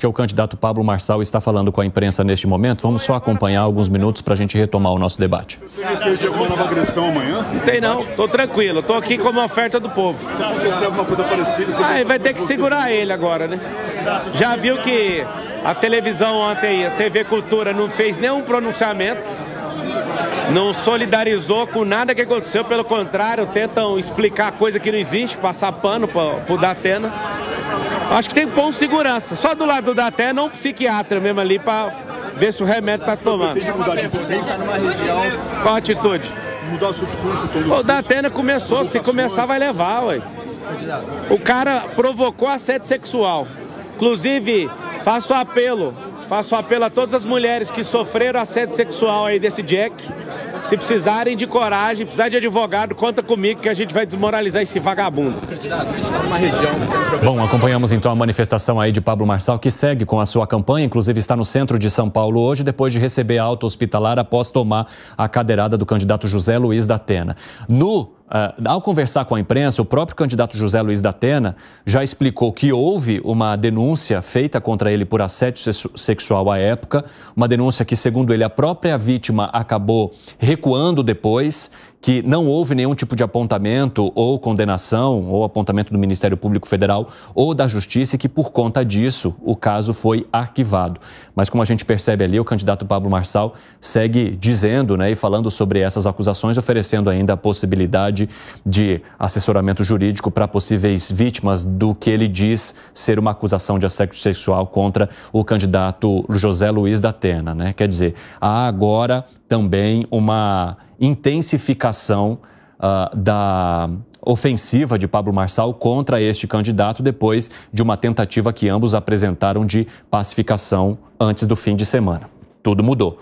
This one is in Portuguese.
porque o candidato Pablo Marçal está falando com a imprensa neste momento. Vamos só acompanhar alguns minutos para a gente retomar o nosso debate. Alguma nova agressão amanhã? Não tem não, tô tranquilo, tô aqui como oferta do povo. Alguma coisa parecida... Ah, vai ter que segurar ele agora, né? Já viu que a televisão ontem, a TV Cultura, não fez nenhum pronunciamento, não solidarizou com nada que aconteceu, pelo contrário, tentam explicar coisa que não existe, passar pano para o Datena. Acho que tem que pôr um segurança, só do lado do Datena, um psiquiatra mesmo ali para ver se o remédio tá tomando. Qual a atitude? mudar o seu discurso, todo O Datena começou, se começar vai levar, ué. O cara provocou assédio sexual. Inclusive, faço apelo, faço apelo a todas as mulheres que sofreram assédio sexual aí desse Jack. Se precisarem de coragem, precisar de advogado, conta comigo que a gente vai desmoralizar esse vagabundo. Bom, acompanhamos então a manifestação aí de Pablo Marçal, que segue com a sua campanha, inclusive está no centro de São Paulo hoje, depois de receber alta hospitalar após tomar a cadeirada do candidato José Luiz da Atena. No Uh, ao conversar com a imprensa, o próprio candidato José Luiz da Atena já explicou que houve uma denúncia feita contra ele por assédio sexual à época, uma denúncia que, segundo ele, a própria vítima acabou recuando depois, que não houve nenhum tipo de apontamento ou condenação ou apontamento do Ministério Público Federal ou da Justiça e que, por conta disso, o caso foi arquivado. Mas, como a gente percebe ali, o candidato Pablo Marçal segue dizendo né, e falando sobre essas acusações, oferecendo ainda a possibilidade de assessoramento jurídico para possíveis vítimas do que ele diz ser uma acusação de assédio sexual contra o candidato José Luiz da Atena. Né? Quer dizer, há agora também uma intensificação uh, da ofensiva de Pablo Marçal contra este candidato depois de uma tentativa que ambos apresentaram de pacificação antes do fim de semana. Tudo mudou.